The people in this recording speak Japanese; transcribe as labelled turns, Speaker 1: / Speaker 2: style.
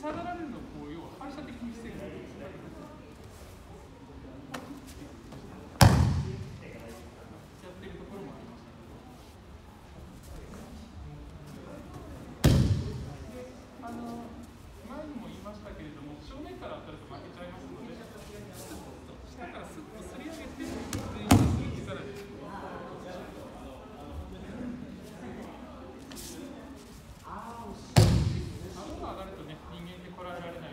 Speaker 1: সাধারণ 上がるとね人間でこらえられない